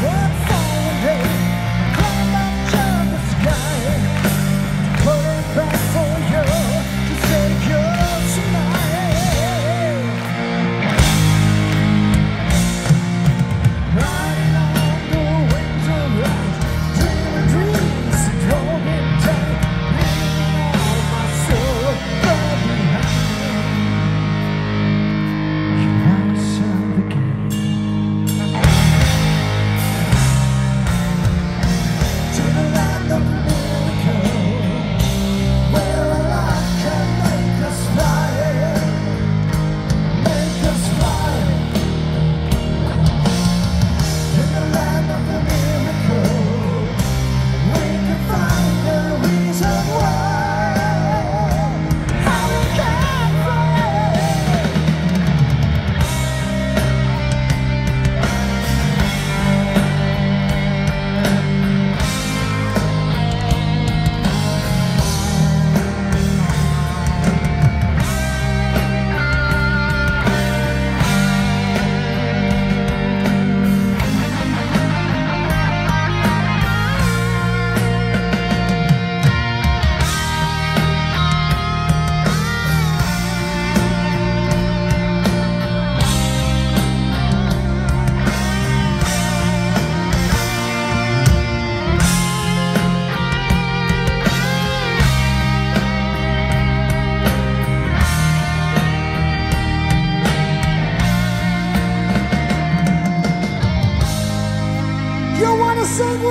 worth me?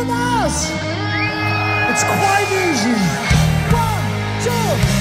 Yes! It's quite easy. One, two,